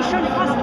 一緒にパス